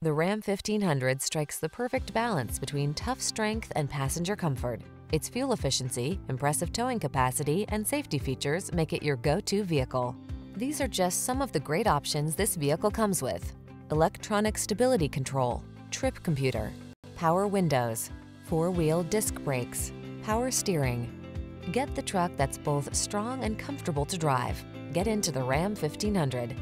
The Ram 1500 strikes the perfect balance between tough strength and passenger comfort. Its fuel efficiency, impressive towing capacity, and safety features make it your go-to vehicle. These are just some of the great options this vehicle comes with. Electronic stability control, trip computer, power windows, four-wheel disc brakes, power steering. Get the truck that's both strong and comfortable to drive. Get into the Ram 1500.